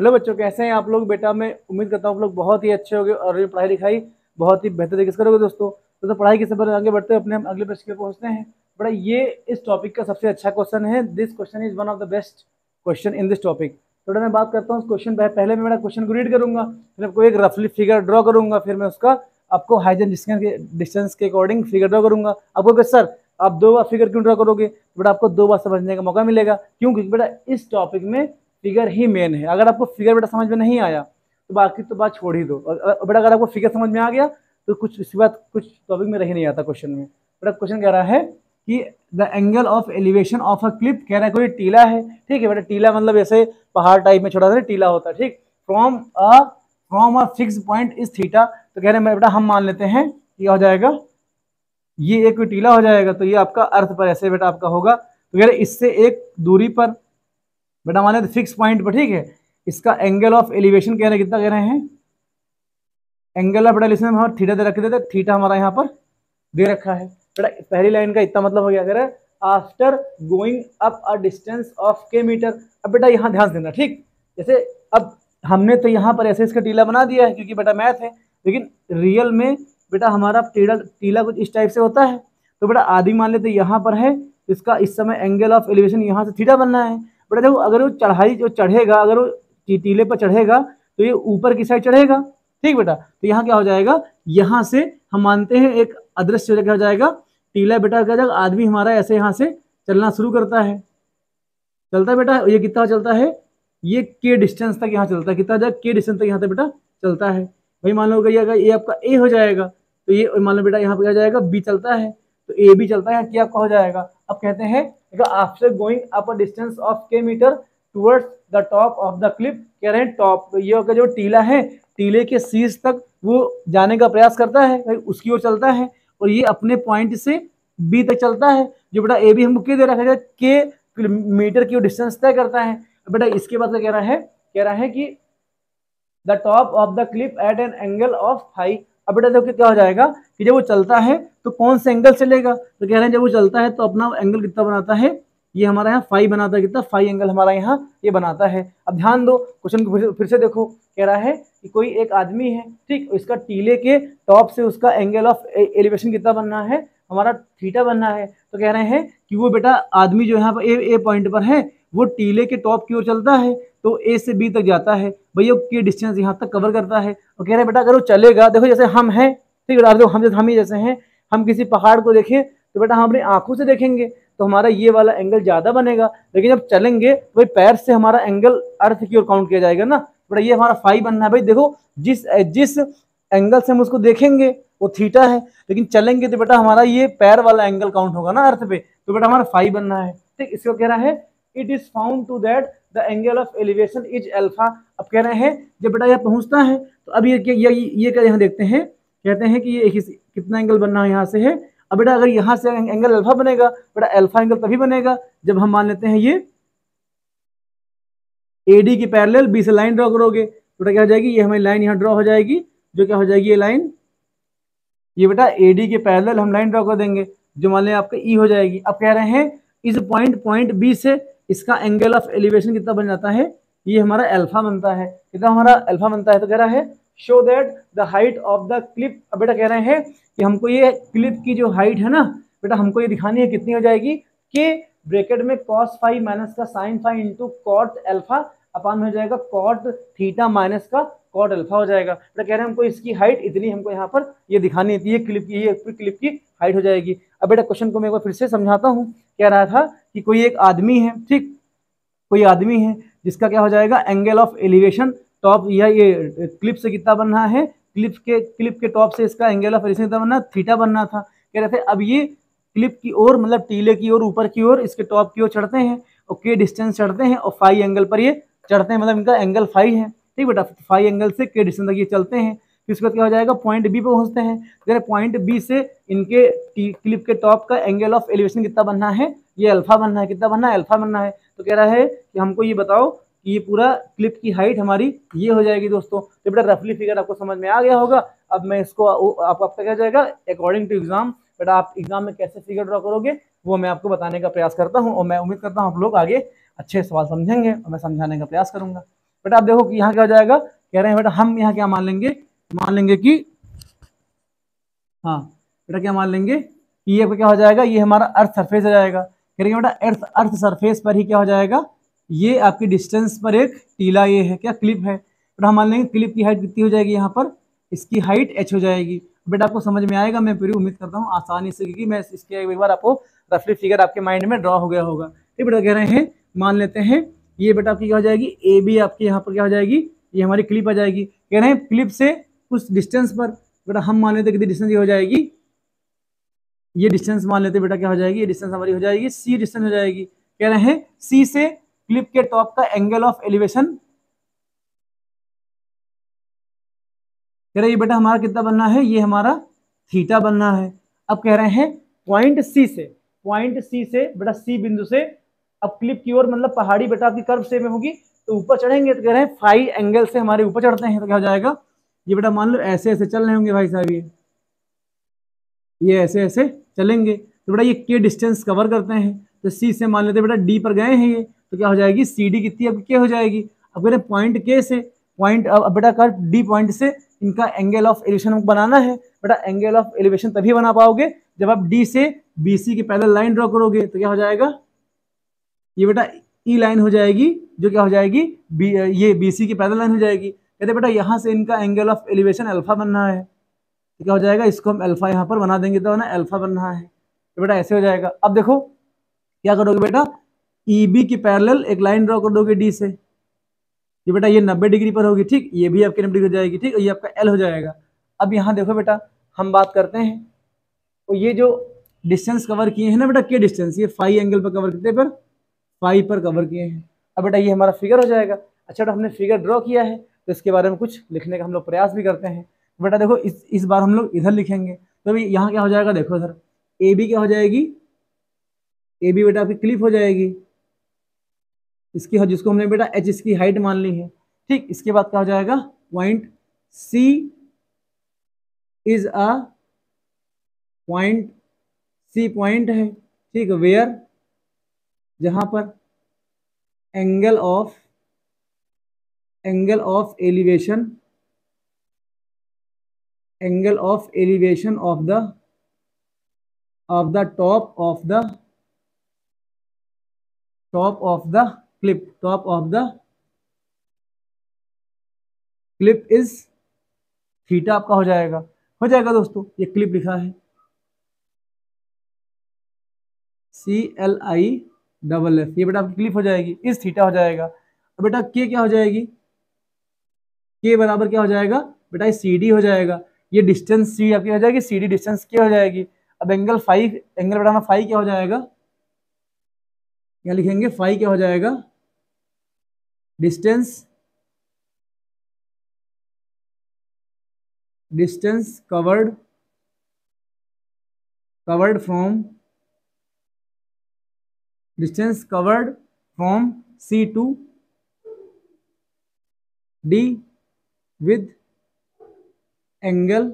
Hello बच्चों कैसे हैं आप लोग? बेटा मैं उम्मीद करता हूँ आप लोग बहुत ही अच्छे होंगे और पढ़ाई लिखाई बहुत ही बेहतर तरीके से करोगे दोस्तों। तो, तो पढ़ाई के सफ़र आगे बढ़ते हैं अपने अगले प्रश्न पे पहुँचते हैं। बड़ा ये इस टॉपिक का सबसे अच्छा क्वेश्चन है। This question is one of the best question in this topic थोड़ा मैं बात करता हूँ क्वेश्चन पहले मैं मेरा क्वेश्चन को रीड करूँगा फिर आपको एक रफली फिगर ड्रॉ करूँगा फिर मैं उसका आपको हाइजन डिस्टेंस के डिस्टेंस के अकॉर्डिंग फिगर ड्रॉ करूँगा। आपको सर आप दो बार फिगर क्यों ड्रॉ करोगे? तो बेटा आपको दो बार समझने का मौका मिलेगा। क्यों? क्योंकि बेटा इस टॉपिक में फिगर ही मेन है। अगर आपको फिगर बेटा समझ में नहीं आया तो बाकी तो बात छोड़ ही दो। बेटा अगर आपको फिगर समझ में आ गया तो कुछ इसके बाद कुछ टॉपिक में रह नहीं आता क्वेश्चन में। बेटा क्वेश्चन कह रहा है कि the angle of elevation of a cliff कह रहा है कोई टीला है? ठीक है बेटा, टीला मतलब ऐसे पहाड़ टाइप में छोटा सा टीला होता है, ठीक? From a from a fix point is theta तो कह रहे हैं बेटा हम मान लेते हैं कि हो जाएगा, ये एक टीला हो जाएगा तो ये आपका अर्थ पर ऐसे बेटा आपका होगा। तो कह रहे इससे एक दूरी पर बेटा माने फिक्स पॉइंट पर ठीक है। इसका एंगल ऑफ़ एलिवेशन कह रहे कितना कह रहे हैं? एंगल ऑफ़ बेटा लिसन हम थीटा दे रखे थे थीटा हमारा यहाँ पर दे रखा है। बेटा, पहली लाइन का इतना मतलब हो गया कह after going up a distance of k meter अब बेटा यहाँ ध्यान देना, ठीक? जैसे अब हमने तो यहाँ पर ऐसे इसका टीला बना दिया है, क्योंकि बेटा मैथ है, लेकिन रियल में बेटा हमारा टीला टीला कुछ इस टाइप से होता है। तो बेटा आदि मान लेते यहाँ पर है, इसका इस समय एंगल ऑफ़ एलिवेशन यहाँ से थीटा बनना है। बेटा देखो, अगर वो चढ़ाई जो चढ़ेगा, अगर वो टीले पर चढ़ेगा तो ये ऊपर की साइड चढ़ेगा। ठीक बेटा? तो यहाँ क्या हो जाएगा? यहाँ से हम मानते हैं एक अदृश्य क्या हो जाएगा। टीला बेटा क्या जाएगा? आदमी हमारा ऐसे यहाँ से चलना शुरू करता है। चलता है बेटा? ये कितना चलता है? ये के डिस्टेंस तक यहाँ चलता है। कितना जाएगा के डिस्टेंस तक यहाँ तक बेटा चलता है। भाई मान लो ये ये आपका ए हो जाएगा तो ये मान लो बेटा यहाँ पे क्या जाएगा? बी चलता है। तो ए बी चलता है। क्या आपका हो जाएगा? अब कहते हैं after going up a distance of k meter towards the top of the clip कह रहे हैं टॉप ये का जो टीला है, टीले के शीर्ष तक वो जाने का प्रयास करता है उसकी ओर चलता है और ये अपने पॉइंट से बी तक चलता है। जो बेटा ए बी हमको के दे रखा है के मीटर की डिस्टेंस तय करता है। बेटा इसके बाद कह रहा है? कह रहा है कि the top of the clip at an angle of five अब बेटा देखो क्या हो जाएगा कि जब वो चलता है तो कौन से एंगल चलेगा तो कह रहे हैं जब वो चलता है तो अपना एंगल कितना बनाता है? ये हमारा यहाँ फाइव बनाता है कितना? फाइव एंगल हमारा यहाँ ये बनाता है। अब ध्यान दो क्वेश्चन को फिर से देखो। कह रहा है कि कोई एक आदमी है, ठीक? इसका टीले के टॉप से उसका एंगल ऑफ़ एलिवेशन कितना बनना है? हमारा थीटा बनना है। तो कह रहे हैं कि वो बेटा आदमी जो यहाँ पर ए ए पॉइंट पर है, वो टीले के टॉप की ओर चलता है। तो ए से बी तक जाता है। भैया के डिस्टेंस यहाँ तक कवर करता है और कह रहे हैं, बेटा, अगर वो चलेगा, देखो जैसे हम हैं, ठीक है हम जैसे, हम ही जैसे हैं, हम किसी पहाड़ को देखें तो बेटा हम अपनी आँखों से देखेंगे तो हमारा ये वाला एंगल ज़्यादा बनेगा। लेकिन जब चलेंगे तो भाई पैर से हमारा एंगल अर्थ की ओर काउंट किया जाएगा ना। बेटा, ये हमारा फाइव बनना है। भाई, देखो, जिस जिस एंगल से हम उसको देखेंगे, वो थीटा है। लेकिन चलेंगे तो बेटा हमारा ये पैर वाला एंगल काउंट होगा ना अर्थ पे तो बेटा हमारा फाइव बनना है। ठीक, इसको कह रहा है? It is found to that the angle of elevation is alpha अब कह रहे हैं, जब बेटा यह पहुँचता है तो अब ये ये ये क्या यहाँ देखते हैं? कहते हैं कि ये कितना एंगल बनना है यहाँ से है? अब बेटा अगर यहाँ से एंगल अल्फ़ा बनेगा, बेटा अल्फ़ा एंगल तभी बनेगा, जब हम मान लेते हैं ये ए डी की पैरेलल बी से लाइन ड्रॉ करोगे तो बेटा क्या हो जाएगी? ये हमारी लाइन यहाँ ड्रॉ हो जाएगी, जो क्या हो जाएगी ये लाइन ये बेटा ए डी के पैरेलल हम लाइन ड्रॉ कर देंगे, जो मान लें आपका ई e हो जाएगी। अब कह रहे हैं, इस पॉइंट पॉइंट बी से इसका एंगल ऑफ़ एलिवेशन कितना बन जाता है? ये हमारा अल्फ़ा बनता है। कितना हमारा अल्फ़ा बनता है? तो कह रहा है show that the height of the clip अब बेटा कह रहे हैं कि हमको ये क्लिप की जो हाइट है ना, बेटा हमको ये दिखानी है कितनी हो जाएगी? कि ब्रेकेट में कॉस फाइव माइनस का sine five into cot alpha upon में हो जाएगा। कॉट थीटा माइनस का कॉट अल्फ़ा हो जाएगा। बेटा कह रहे हैं हमको इसकी हाइट इतनी हमको यहाँ पर ये दिखानी थी, ये क्लिप की, ये क्लिप की हाइट हो जाएगी। अब बेटा क्वेश्चन को मैं एक बार फिर से समझाता हूँ। कह रहा था कि कोई एक आदमी है, ठीक? कोई आदमी है जिसका क्या हो जाएगा? एंगल ऑफ़ एलिवेशन, टॉप या, ये क्लिप से कितना बनना है? क्लिप के क्लिप के टॉप से इसका एंगल ऑफ़ एलिवेशन कितना बनना थीटा बनना था। कह रहे थे, अब ये क्लिप की ओर मतलब टीले की ओर, ऊपर की ओर, इसके टॉप की ओर चढ़ते हैं, और के डिस्टेंस चढ़ते हैं, और फाइव एंगल पर ये चढ़ते हैं मतलब इनका एंगल फाइव है। ठीक बेटा? फाइव एंगल से के डिस्टेंस तक ये चलते हैं। फिर उसके बाद क्या हो जाएगा? पॉइंट बी पर पहुँचते हैं। अगर पॉइंट बी से इनके क्लिप के टॉप का एंगल ऑफ़ एलिवेशन कितना बनना है? ये अल्फ़ा बनना है, कितना बनना है? अल्फ़ा बनना है। तो कह रहा है कि हमको ये बताओ कि ये पूरा क्लिप की हाइट हमारी ये हो जाएगी दोस्तों। तो बेटा रफली फिगर आपको समझ में आ गया होगा। अब मैं इसको आपको आपका क्या जाएगा? अकॉर्डिंग टू एग्ज़ाम बेटा आप एग्ज़ाम में कैसे फिगर ड्रॉ करोगे, वो मैं आपको बताने का प्रयास करता हूँ और मैं उम्मीद करता हूँ आप लोग आगे अच्छे सवाल समझेंगे और मैं समझाने का प्रयास करूँगा। बेटा आप देखो कि यहाँ क्या हो जाएगा। कह रहे हैं, बेटा, हम यहाँ क्या मान लेंगे? मान लेंगे कि हाँ बेटा क्या मान लेंगे कि ये क्या हो जाएगा? ये हमारा अर्थ सरफेस हो जाएगा। कह रहे बेटा अर्थ अर्थ सरफेस पर ही क्या हो जाएगा? ये आपकी डिस्टेंस पर एक टीला ये है, क्या क्लिप है? बेटा, हम मान लेंगे क्लिप की हाइट कितनी हो जाएगी यहाँ पर? इसकी हाइट एच हो जाएगी। बेटा, आपको समझ में आएगा, मैं पूरी उम्मीद करता हूँ आसानी से, क्योंकि मैं इसके एक बार आपको रफली फिगर आपके माइंड में ड्रॉ हो गया होगा। ठीक बेटा, कह रहे हैं, मान लेते हैं, ये बेटा आपकी क्या हो जाएगी? ए बी आपकी यहाँ पर क्या हो जाएगी? ये हमारी क्लिप आ जाएगी। कह रहे हैं क्लिप से कुछ डिस्टेंस पर, बेटा, हम मान लेते कितनी डिस्टेंस ये हो जाएगी? ये डिस्टेंस मान लेते बेटा, क्या हो जाएगी? ये डिस्टेंस हमारी हो जाएगी सी डिस्टेंस हो जाएगी। कह रहे हैं सी से क्लिप के टॉप का एंगल ऑफ़ एलिवेशन कह रहे ये बेटा हमारा कितना बनना है? ये हमारा थीटा बनना है। अब कह रहे हैं पॉइंट सी से पॉइंट सी से, बेटा सी बिंदु से, अब क्लिप की ओर मतलब पहाड़ी बेटा आपकी कर्व से में होगी तो ऊपर चढ़ेंगे तो कह रहे हैं फाइव एंगल से हमारे ऊपर चढ़ते हैं तो क्या हो जाएगा? ये बेटा मान लो ऐसे ऐसे चल रहे होंगे भाई साहब ये। ये ऐसे ऐसे चलेंगे। तो बेटा ये के डिस्टेंस कवर करते हैं। तो सी से मान लेते बेटा डी पर गए हैं ये। तो क्या हो जाएगी? सी डी कितनी अब के हो जाएगी। अब रहे पॉइंट के से। पॉइंट अब बेटा कर डी पॉइंट से इनका एंगल ऑफ़ एलिवेशन बनाना है। बेटा एंगल ऑफ़ एलिवेशन तभी बना पाओगे जब आप डी से बी सी की पैदल लाइन ड्रॉ करोगे। तो क्या हो जाएगा? ये बेटा ई e लाइन हो जाएगी, जो क्या हो जाएगी? बी ये बी सी की पैदल लाइन हो जाएगी। कहते बेटा यहाँ से इनका एंगल ऑफ़ एलिवेशन अल्फ़ा बनना है। तो क्या हो जाएगा? इसको हम अल्फ़ा यहाँ पर बना देंगे तो ना? अल्फ़ा बन रहा है। तो बेटा ऐसे हो जाएगा। अब देखो, क्या करोगे बेटा? ई e बी की पैरेलल एक लाइन ड्रॉ कर दोगे डी से। ये बेटा ये नब्बे डिग्री पर होगी, ठीक? ये भी आपकी नब्बे डिग्री हो जाएगी, ठीक? ये आपका एल हो जाएगा। अब यहाँ देखो बेटा, हम बात करते हैं। तो ये जो डिस्टेंस कवर किए हैं ना बेटा के डिस्टेंस ये फाइव एंगल पर कवर कितने पर फाइव पर कवर किए हैं। अब बेटा ये हमारा फिगर हो जाएगा। अच्छा बेटा, हमने फिगर ड्रॉ किया है तो इसके बारे में कुछ लिखने का हम लोग प्रयास भी करते हैं। बेटा देखो, इस इस बार हम लोग इधर लिखेंगे। तो अभी यहाँ क्या हो जाएगा देखो सर ए बी क्या हो जाएगी? ए बी बेटा आपकी क्लिप हो जाएगी। इसकी जिसको हमने बेटा एच इसकी हाइट मान ली है। ठीक, इसके बाद क्या हो जाएगा? Point C is a point C point है। ठीक वेयर जहाँ पर angle of angle of elevation angle of elevation of the of the top of the top of the clip top of the clip is theta आपका हो जाएगा। हो जाएगा दोस्तों, ये क्लिप लिखा है। C L I double F ये बेटा आपकी क्लिप हो जाएगी, इस थीटा हो जाएगा। बेटा के क्या हो जाएगी? के बराबर क्या हो जाएगा? बेटा सी डी हो जाएगा। ये डिस्टेंस सी आपकी हो जाएगी सी डी डिस्टेंस क्या हो जाएगी? अब एंगल फाइव एंगल बेटा फाइव क्या हो जाएगा? क्या लिखेंगे फाइव क्या हो जाएगा? Distance distance covered covered from distance covered from C to D with angle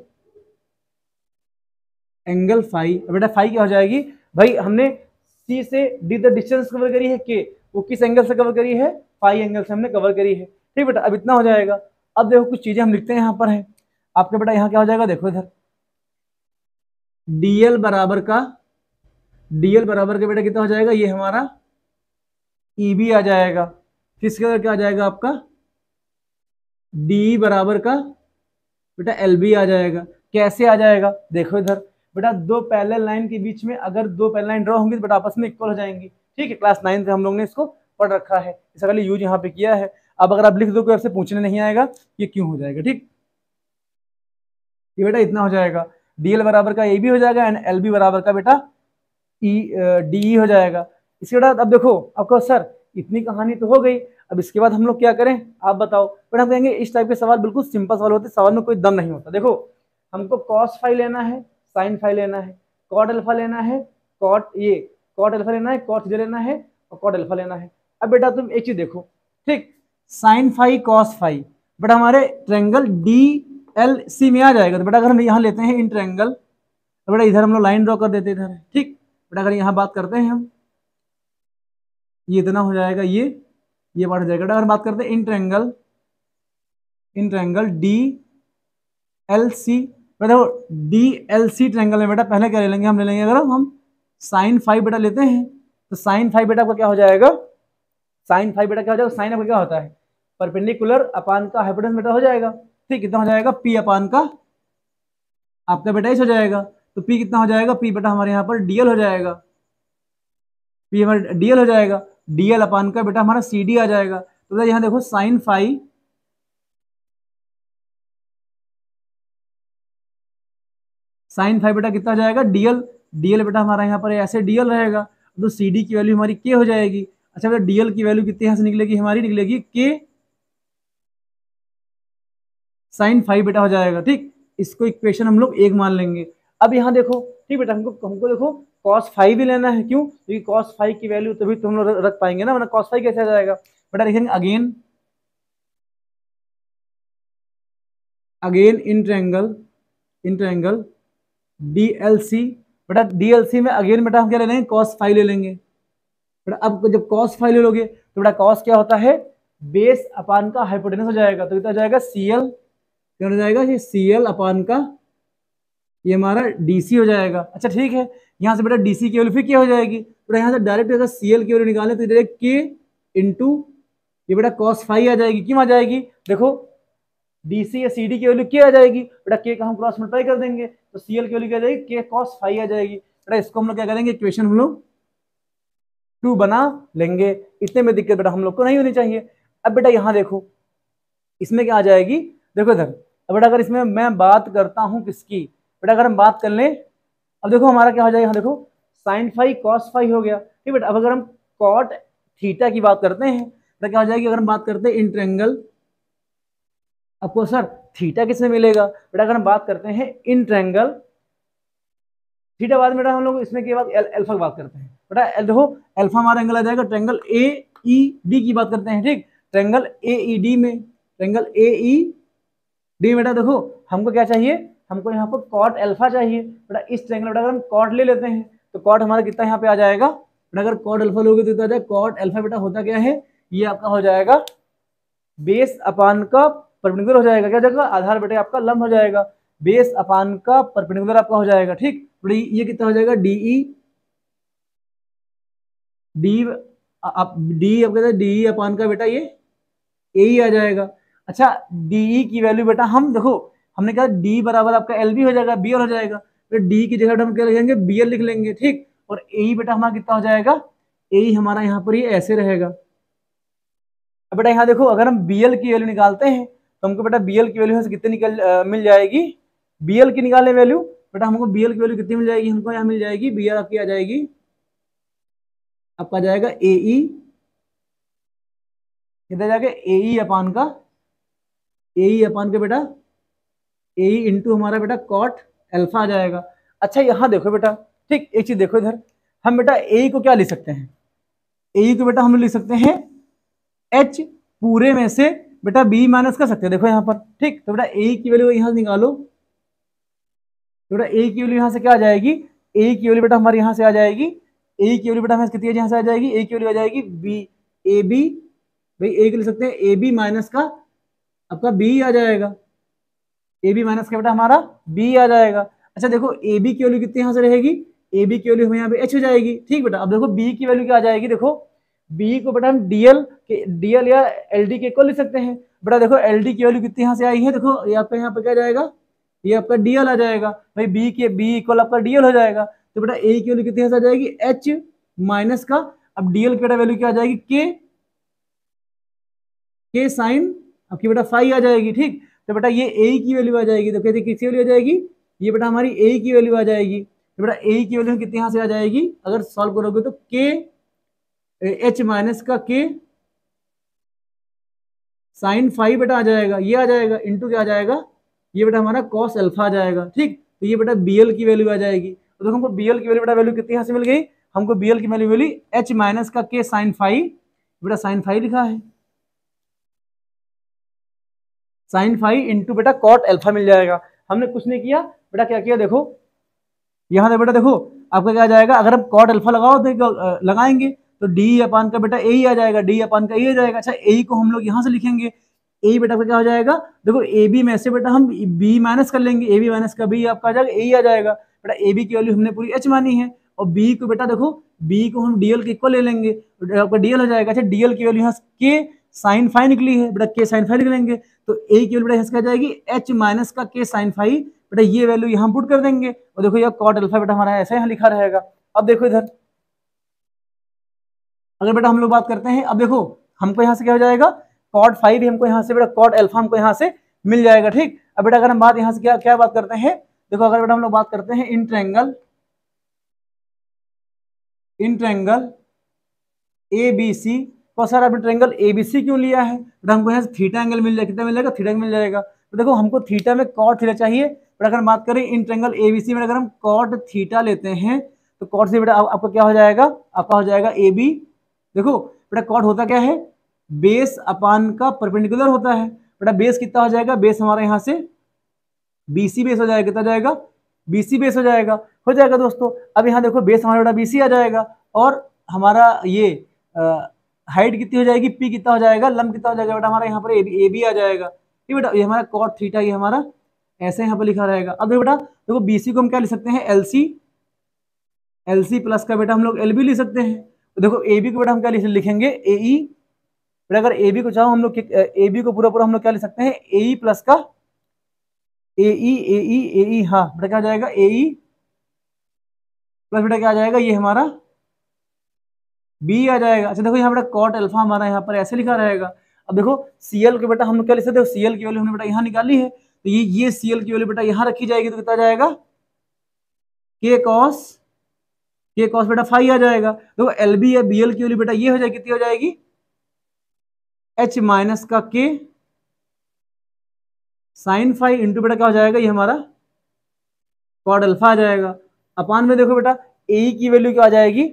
angle five बेटा फाइव क्या हो जाएगी? भाई, हमने सी से डी द डिस्टेंस कवर करी है के वो किस एंगल से कवर करी है? फाइव एंगल से हमने कवर करी है। ठीक बेटा, अब इतना हो जाएगा। अब देखो कुछ चीज़ें हम लिखते हैं यहाँ पर है। आपके बेटा यहाँ क्या हो जाएगा? देखो इधर। डीएल बराबर का डीएल बराबर का बेटा कितना हो जाएगा? ये हमारा e बी आ जाएगा। किसके क्या आ जाएगा आपका? डी e बराबर का बेटा एल बी आ जाएगा। कैसे आ जाएगा? देखो इधर। बेटा दो पैरेलल लाइन के बीच में अगर दो पैरेलल लाइन ड्रॉ होंगी तो बेटा आपस में इक्वल हो जाएँगी। ठीक है? क्लास नाइन से हम लोग ने इसको पढ़ रखा है। इसका खाली यूज़ यहाँ पे किया है। अब अगर आप लिख दो आपसे पूछने नहीं आएगा ये क्यों हो जाएगा। ठीक? ये बेटा इतना हो जाएगा। डी एल बराबर का ए बी हो जाएगा एंड एल बी बराबर का बेटा ई डी ई हो जाएगा। इसके बाद अब देखो आपको सर, इतनी कहानी तो हो गई। अब इसके बाद हम लोग क्या करें? आप बताओ। बट हम कहेंगे, इस टाइप के सवाल बिल्कुल सिंपल सवाल होते, सवाल में कोई दम नहीं होता। देखो, हमको कॉस फाइव लेना है साइन फाइव लेना है कॉट अल्फ़ा लेना है कॉट ये कॉट अल्फ़ा लेना है कॉट लेना है और कॉट अल्फ़ा लेना है। अब बेटा तुम एक चीज़ देखो, ठीक? साइन फाइव कॉस फाइव बेटा हमारे ट्रेंगल डी एल सी में आ जाएगा। तो बेटा अगर हम यहाँ लेते हैं इन ट्रेंगल तो बेटा इधर हम लोग लाइन ड्रॉ कर देते इधर, ठीक? बेटा अगर यहाँ बात करते हैं हम, ये इतना हो जाएगा, ये ये पार्ट हो जाएगा। अगर बात करते हैं in triangle in triangle D L C देखो डी एल सी ट्रैंगल में बेटा पहले क्या ले लेंगे? हम ले लेंगे अगर हम साइन फाइव बेटा लेते हैं तो साइन फाइव बेटा आपका क्या हो जाएगा? साइन फाइव बेटा क्या हो जाएगा? साइन आपका क्या होता है? परपेंडिकुलर अपान का हाइपोटेंस बेटा हो जाएगा। ठीक, कितना हो जाएगा? पी अपान का। आपका बेटा इस हो जाएगा। तो पी कितना हो जाएगा? पी बेटा हमारे यहाँ पर डीएल हो जाएगा। पी हमारा डीएल हो जाएगा। डीएल अपान का बेटा हमारा सी डी आ जाएगा। तो बेटा यहाँ देखो साइन फाइव साइन फाइव बेटा कितना जाएगा? डीएल डीएल बेटा हमारा यहाँ पर ऐसे डीएल रहेगा। तो सी डी की वैल्यू हमारी के हो जाएगी। अच्छा बेटा डीएल की वैल्यू कितनी यहाँ से निकलेगी? हमारी निकलेगी के साइन फाइव बेटा हो जाएगा। ठीक, इसको इक्वेशन हम लोग एक मान लेंगे। अब यहाँ देखो, ठीक बेटा, हमको हमको देखो कॉस फाइव भी लेना है, क्यों? क्योंकि कॉस फाइव की वैल्यू तभी तुम लोग रख पाएँगे ना मतलब कॉस फाइव कैसे आ जाएगा? बेटा देखेंगे again again in triangle in triangle D L C बेटा डी एल सी में अगेन बेटा हम क्या ले लेंगे? कॉस फाइव ले लेंगे। बेटा अब जब कॉस फाइव ले लोगे तो बेटा कॉस क्या होता है? बेस अपान का हाइपोटेनस हो जाएगा। तो कितना जाएगा? सी एल क्या हो जाएगा? ये सी एल अपान का ये हमारा डीसी हो जाएगा। अच्छा ठीक है। यहाँ से बेटा डीसी की वैल्यू फिर क्या हो जाएगी? बेटा यहाँ से डायरेक्ट अगर सी एल की वैल्यू निकाले तो डायरेक्ट के इंटू ये बेटा कॉस फाइव आ जाएगी। क्यों आ जाएगी? देखो डीसी या सी डी की वैल्यू क्या आ जाएगी? बेटा के का हम क्रॉस मल्टीप्लाई कर देंगे तो सी एल की वैल्यू क्या आ जाएगी? के कॉस फाइव आ जाएगी। बेटा इसको हम लोग क्या करेंगे? इक्वेशन हम लोग टू बना लेंगे। इतने में दिक्कत बेटा हम लोग को नहीं होनी चाहिए। अब बेटा यहाँ देखो, इसमें क्या आ जाएगी? देखो इधर, अब बेटा अगर इसमें मैं बात करता हूँ किसकी बेटा अगर हम बात कर लें, अब देखो हमारा क्या हो जाएगा यहाँ देखो साइन फाइव कॉस फाइव हो गया, ठीक बेटा? अब अगर हम कॉट थीटा की बात करते हैं तो क्या हो जाएगी, अगर हम बात करते हैं इन ट्रेंगल आपको सर थीटा किसमें मिलेगा? बेटा अगर हम बात करते हैं इन ट्रेंगल थीटा बाद बेटा हम लोग इसमें के बाद एल्फा की बात करते हैं। बेटा देखो एल्फा हमारा एंगल आ जाएगा ट्रेंगल ए ई डी की बात करते हैं, ठीक? ट्रेंगल ए ई डी में ट्रेंगल ए ई डी बेटा देखो, हमको क्या चाहिए? हमको यहाँ पर कॉट एल्फा चाहिए। बेटा, इस ट्रेंगल बेटा अगर हम कॉट ले लेते हैं तो कॉट हमारा कितना यहाँ पे आ जाएगा? बेटा, अगर कॉट एल्फा लोगे तो कितना कॉट एल्फा बेटा होता क्या है? ये आपका हो जाएगा। बेस अपान का परपेंडिकुलर हो जाएगा। क्या जगह आधार बेटे आपका लंब हो जाएगा। बेस अपान का परपेंडिकुलर आपका हो जाएगा। ठीक? बेटा, ये कितना हो जाएगा? डीई डी आप डी आप कहते हैं डी अपान का बेटा ये ए ही आ जाएगा। अच्छा डीई की वैल्यू बेटा हम, देखो हमने कहा डी बराबर आपका एल हो जाएगा बी हो जाएगा। फिर डी की जगह हम क्या लिखेंगे? बी लिख लेंगे, ठीक? और ए बेटा हमारा कितना हो जाएगा? ए हमारा यहाँ पर ये ऐसे रहेगा। अब बेटा यहाँ देखो, अगर हम बी की वैल्यू निकालते हैं तो हमको बेटा बी की वैल्यू कितनी निकल मिल जाएगी? बी की निकालने वैल्यू बेटा हमको बी की वैल्यू कितनी मिल जाएगी? हमको यहाँ मिल जाएगी बी आपकी आ जाएगी। आपका जाएगा ए ई कितना जाएगा ए ई अपान का ए ई अपान के बेटा ए इंटू हमारा बेटा कॉट एल्फा आ जाएगा। अच्छा यहाँ देखो बेटा, ठीक, एक चीज़ देखो इधर। हम बेटा ए को क्या लिख सकते हैं? ए को बेटा हम लिख सकते हैं एच पूरे में से बेटा बी माइनस कर सकते हैं। देखो यहाँ पर, ठीक तो बेटा ए की वैल्यू यहाँ से निकालो। तो बेटा ए की वैल्यू यहाँ से क्या आ जाएगी? ए की वैल्यू बेटा हमारे यहाँ से आ जाएगी। ए की वैल्यू बेटा हमारे कितनी यहाँ से आ जाएगी। ए की वैल्यू आ जाएगी बी ए बी भाई ए को लिख सकते हैं ए बी माइनस का आपका बी आ जाएगा। ए बी माइनस का बेटा हमारा बी आ जाएगा। अच्छा देखो ए बी की वैल्यू कितनी यहाँ से रहेगी? ए बी की वैल्यू हमें यहाँ पे एच हो जाएगी। ठीक बेटा, अब देखो बी की वैल्यू क्या आ जाएगी? देखो बी को बेटा हम डीएल के डीएल या एल डी के को लिख सकते हैं। बेटा, देखो एल डी की वैल्यू कितनी यहाँ से आई है? देखो, ये आपका यहाँ पे क्या जाएगा? ये आपका डीएल आ जाएगा। भाई बी के बी इक्वल आपका डीएल हो जाएगा। तो बेटा ए की वैल्यू कितनी यहाँ से आ जाएगी? एच माइनस का। अब डीएल की बेटा वैल्यू क्या आ जाएगी? के के साइन आपकी बेटा फाइव आ जाएगी, ठीक? तो बेटा ये ए की वैल्यू आ जाएगी। तो कहते किसकी वैल्यू आ जाएगी? ये बेटा हमारी ए की वैल्यू आ जाएगी। तो बेटा ए की वैल्यू कितनी यहाँ से आ जाएगी? अगर सॉल्व करोगे तो के एच माइनस का के साइन फाइव बेटा आ जाएगा। ये आ जाएगा इंटू क्या आ जाएगा? ये बेटा हमारा कॉस अल्फ़ा आ जाएगा। ठीक? तो ये बेटा बी एल की वैल्यू आ जाएगी। तो देखो, हमको बी की वैल्यू बेटा वैल्यू कितनी यहाँ से मिल गई? हमको बी एल की वैल्यू मिली एच माइनस का के साइन फाइव बेटा साइन फाइव लिखा है। साइन फाइव इंटू बेटा कॉट एल्फा मिल जाएगा। हमने कुछ नहीं किया। बेटा क्या किया देखो? यहाँ से बेटा देखो, आपका क्या जाएगा? अगर हम कॉट एल्फा लगाओ तो लगाएँगे तो डी अपान का बेटा ए ही आ जाएगा। डी अपान का ए आ जाएगा। अच्छा ए को हम लोग यहाँ से लिखेंगे। ए बेटा का क्या हो जाएगा? देखो ए बी में से बेटा हम बी माइनस कर लेंगे। ए बी माइनस का बी आपका आ जाएगा ए ही आ जाएगा। बेटा ए बी की वैल्यू हमने पूरी एच मानी है। और बी को बेटा देखो बी को हम डीएल के इक्वल ले लेंगे। आपका डीएल हो जाएगा। अच्छा डीएल की वैल्यू यहाँ के साइन फाइव निकली है, बेटा के साइन फाइव निकलेंगे तो ए की वैल्यू बेटा यहाँ जाएगी एच माइनस का के साइन फाइव बेटा ये वैल्यू यहाँ पुट कर देंगे, और देखो ये कॉट अल्फ़ा बेटा हमारा ऐसा यहाँ लिखा रहेगा। अब देखो इधर, अगर बेटा हम लोग बात करते हैं, अब देखो, हमको यहाँ से क्या हो जाएगा कॉट फाइव हमको यहाँ से, बेटा कॉट एल्फा हमको यहाँ से मिल जाएगा, ठीक? अब बेटा अगर हम बात यहाँ से क्या क्या बात करते हैं, देखो अगर बेटा हम लोग बात करते हैं in triangle in triangle A B C तो सर आपने ट्रैंगल ए बी सी क्यों लिया है? बेटा हमको यहाँ से थीटा एंगल मिल जाएगा। कितना मिल जाएगा? थीटा मिल जाएगा। तो देखो, हमको थीटा में कॉट थीटा चाहिए। बट अगर बात करें इन ट्रैंगल ए बी सी में, अगर हम कॉट थीटा लेते हैं तो कॉट से बेटा आपका क्या हो जाएगा? आपका हो जाएगा ए बी देखो, बेटा कॉट होता क्या है? बेस अपान का परपेंडिकुलर होता है। बेटा बेस कितना हो जाएगा? बेस हमारे यहाँ से बी सी बेस हो जाएगा। कितना जाएगा? बी सी बेस हो जाएगा। हो जाएगा दोस्तों। अब यहाँ देखो बेस हमारा बेटा बी सी आ जाएगा। और हमारा ये हाइट कितनी हो जाएगी पी कितना हो जाएगा लम कितना हो जाएगा बेटा हमारा यहाँ पर ए बी आ जाएगा। ठीक बेटा ये हमारा कॉट थीटा ये हमारा ऐसे यहाँ पर लिखा रहेगा। अब देखो बेटा देखो बी सी को हम क्या लिख सकते हैं? L C L C plus का बेटा हम लोग एल बी लिख सकते हैं। तो देखो ए बी को बेटा हम क्या लिखेंगे? ए ई e, बेटा अगर ए बी को चाहो हम लोग ए बी को पूरा पूरा हम लोग क्या लिख सकते हैं? ए ई प्लस का ए ई ए ई ए ई हाँ। बेटा क्या आ जाएगा? ए ई प्लस बेटा क्या आ जाएगा? ये हमारा बी आ जाएगा। अच्छा देखो, यहाँ बेटा कॉट अल्फ़ा हमारा यहाँ पर ऐसे लिखा रहेगा। अब देखो सी एल के बेटा हम क्या लिख? सकते हो सी एल की वैल्यू हमने बेटा यहाँ निकाली है। तो ये ये सी एल की वैल्यू बेटा यहाँ रखी जाएगी तो कितना जाएगा? के कॉस के कॉस बेटा फाइव आ जाएगा। देखो एल बी या बी एल की वैल्यू बेटा ये हो जाएगी, कितनी हो जाएगी? एच माइनस का के साइन फाइव इंटू बेटा क्या हो जाएगा? ये हमारा कॉड अल्फ़ा आ जाएगा। अपान में देखो बेटा ए की वैल्यू क्या आ जाएगी?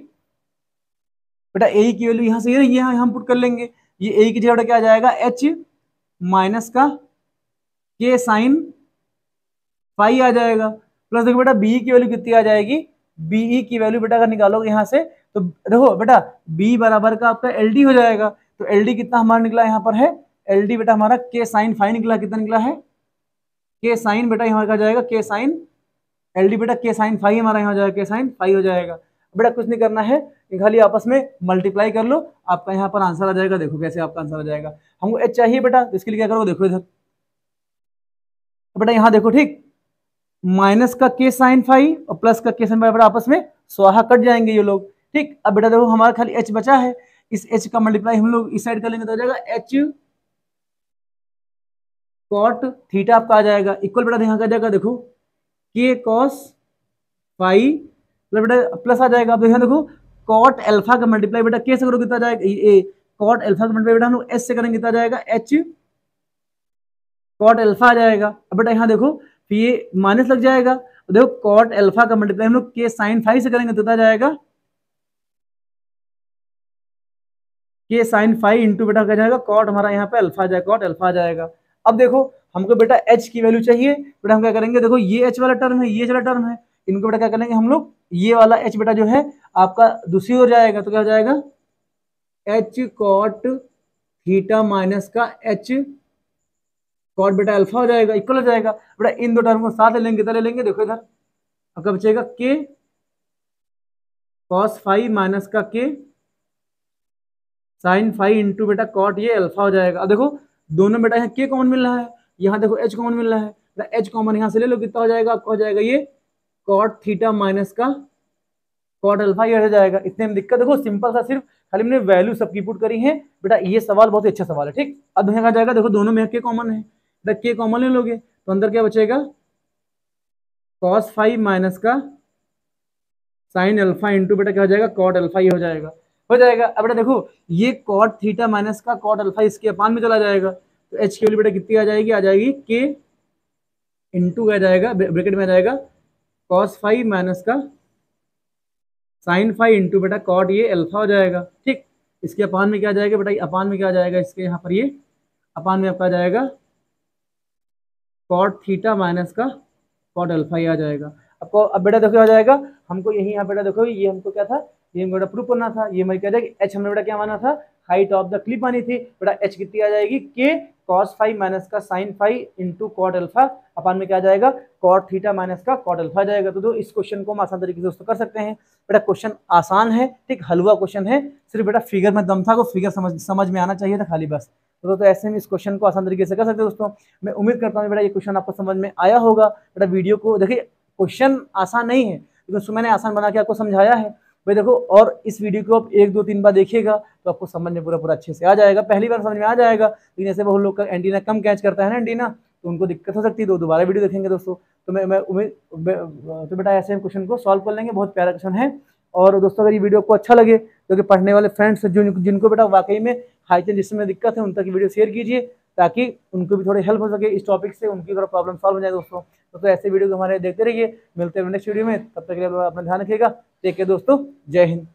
बेटा ए की वैल्यू यहाँ से ये यहाँ हम पुट कर लेंगे। ये ए की जगह क्या आ जाएगा? एच माइनस का के साइन फाइव आ जाएगा। प्लस देखो बेटा बी की वैल्यू कितनी आ जाएगी? बीई की वैल्यू बेटा अगर निकालोगे यहाँ से तो देखो बेटा बी बराबर का आपका LD हो जाएगा। तो LD कितना हमारा निकला यहाँ पर है? LD बेटा हमारा के साइन फाइव निकला। कितना निकला है? के साइन बेटा यहाँ का जाएगा? के साइन एल बेटा के साइन फाइव हमारा यहाँ जाएगा। के साइन फाइव हो जाएगा। बेटा कुछ नहीं करना है। खाली आपस में मल्टीप्लाई कर लो। आपका यहाँ पर आंसर आ जाएगा। देखो कैसे आपका आंसर आ जाएगा। हमको एच चाहिए बेटा तो इसके लिए क्या करो देखो इधर। बेटा यहाँ देखो ठीक। माइनस का के साइन फाइव और प्लस का के साइन फाइव आपस में स्वाहा कट जाएँगे ये लोग। ठीक? अब बेटा देखो हमारा खाली एच बचा है। इस एच का मल्टीप्लाई हम लोग इस साइड कर लेंगे तो आ जाएगा एच कॉट थीटा आपका आ जाएगा। इक्वल बेटा यहाँ का जाएगा? देखो के कॉस फाइव बेटा प्लस आ जाएगा। अब यहाँ देखो कॉट एल्फा का मल्टीप्लाई बेटा के से करो कितना जाएगा? ए कॉट एल्फा का मल्टीप्लाई बेटा हम एस से करेंगे, कितना जाएगा? एच कॉट एल्फा आ जाएगा। अब बेटा यहाँ देखो फिर ये माइनस लग जाएगा। देखो कॉट एल्फा का मल्टीप्लाई हम लोग के साइन फाइव से करेंगे तो जाएगा? के साइन फाइव इंटू बेटा क्या जाएगा? कॉट हमारा यहाँ पे अल्फ़ा जाएगा कॉट अल्फ़ा जाएगा। अब देखो, हमको बेटा एच की वैल्यू चाहिए। बेटा हम क्या करेंगे? देखो, ये एच वाला टर्म है, ये एच वाला टर्म है। इनको बेटा क्या करेंगे हम लोग? ये वाला एच बेटा जो है, आपका दूसरी ओर जाएगा तो क्या हो जाएगा? एच कॉट थीटा माइनस का एच कॉट बेटा अल्फ़ा हो जाएगा इक्वल हो जाएगा। बेटा इन दो टर्म को साथ ले लेंगे ले लेंगे, देखो इधर। आपका बचेगा? के कॉस फाइव माइनस का के साइन फाइव इंटू बेटा कॉट ये अल्फ़ा हो जाएगा। अब देखो, दोनों बेटा यहाँ के कॉमन मिल रहा है, यहाँ देखो एच कॉमन मिल रहा है। एच कॉमन यहाँ से ले लो, कितना हो जाएगा? आपका हो जाएगा ये कॉट थीटा माइनस का कॉट अल्फ़ा ये हो जाएगा। इतने में दिक्कत, देखो सिंपल सा सिर्फ़, खाली हमने वैल्यू सबकी पुट करी है। बेटा, ये सवाल बहुत ही अच्छा सवाल है, ठीक? अब यहाँ जाएगा, देखो, दोनों में के कॉमन है। बेटा के कॉमन ले लोगे तो अंदर क्या बचेगा? कॉस फाइव माइनस का साइन अल्फ़ा इंटू बेटा, क्या हो जाएगा? कॉट अल्फ़ा ये हो जाएगा। हो जाएगा। अब बेटा, देखो, ये कॉट थीटा माइनस का कॉट अल्फ़ा इसके अपान में चला जाएगा। तो एच की बेटा कितनी आ जाएगी? आ जाएगी के इंटू आ जाएगा ब्रैकेट में आ जाएगा कॉस फाइव माइनस का साइन फाइव इंटू बेटा कॉट ये अल्फ़ा हो जाएगा। ठीक? इसके अपान में क्या जाएगा बेटा? अपान में क्या जाएगा? इसके यहाँ पर ये अपान में आपका जाएगा कॉट थीटा माइनस का कॉट अल्फ़ा ये आ जाएगा। आपको अब बेटा देखो आ जाएगा? हमको यही यहाँ बेटा देखो, ये हमको क्या था? ये बेटा प्रूव करना था। ये हमें क्या जाएगी? एच हमने बेटा क्या माना था? हाइट ऑफ़ द क्लिप आनी थी। बेटा एच कितनी आ जाएगी? के कॉस फाइव माइनस का sine five into cot alpha upon में क्या जाएगा? कॉट थीटा माइनस का कॉट अल्फ़ा जाएगा। तो, तो इस क्वेश्चन को हम आसान तरीके से दोस्तों कर सकते हैं। बेटा क्वेश्चन आसान है ठीक? हलवा क्वेश्चन है। सिर्फ़ बेटा फिगर में दम था को फिगर समझ समझ में आना चाहिए था खाली बस। तो, तो ऐसे में इस क्वेश्चन को आसान तरीके से कर सकते हैं दोस्तों। मैं उम्मीद करता हूँ बेटा ये क्वेश्चन आपको समझ में आया होगा। बेटा वीडियो को देखिए क्वेश्चन आसान नहीं है लेकिन मैंने आसान बना के आपको समझाया है। भाई देखो, और इस वीडियो को आप एक दो तीन बार देखिएगा तो आपको समझ में पूरा पूरा अच्छे से आ जाएगा। पहली बार समझ में आ जाएगा, लेकिन ऐसे बहुत लोग का एंटीना कम कैच करता है ना एंटीना तो उनको दिक्कत हो सकती है तो दोबारा वीडियो देखेंगे दोस्तों। तो मैं मैं उम्मीद तो बेटा ऐसे क्वेश्चन को सॉल्व कर लेंगे, बहुत प्यारा क्वेश्चन है। और दोस्तों, अगर ये वीडियो को अच्छा लगे क्योंकि तो पढ़ने वाले फ्रेंड्स जिन, जिनको बेटा वाकई में हाइजन जिसमें दिक्कत है, उन तक वीडियो शेयर कीजिए, ताकि उनको भी थोड़ी हेल्प हो सके इस टॉपिक से, उनकी थोड़ा प्रॉब्लम सॉल्व हो जाए दोस्तों। तो, तो ऐसे वीडियो को हमारे देखते रहिए मिलते हैं नेक्स्ट वीडियो में तब तक के लिए अपना ध्यान रखिएगा। देखिए दोस्तों जय हिंद।